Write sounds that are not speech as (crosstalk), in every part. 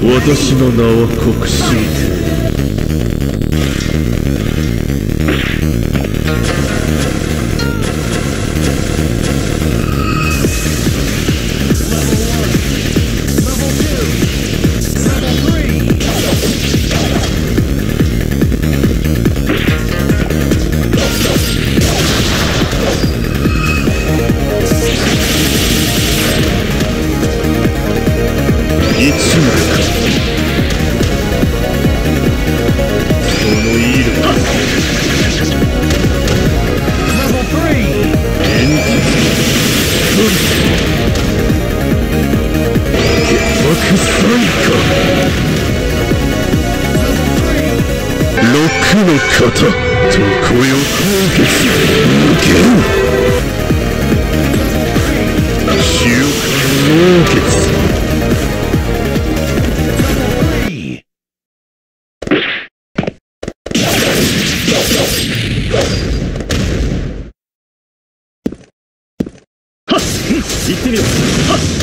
私の名は国士。一枚かその威力現実下爆最下六の型常世凍結無限週間っうん行ってみろ。(laughs) はっ (laughs)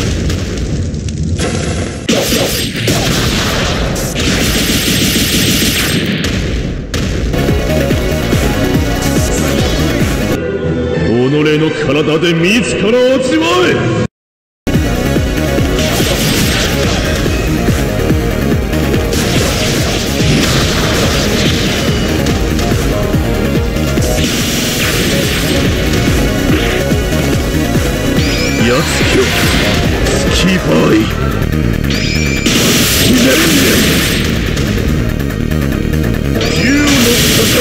己の体で自ら味わえ。つきをスキーイひねんね竜の型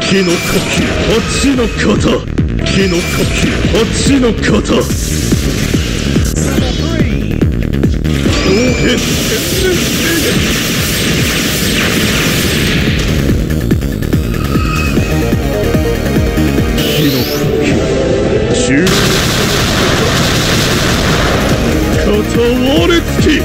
木の呼吸八の型木の呼吸八の型表変中片割れつき